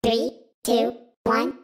Three, two, one.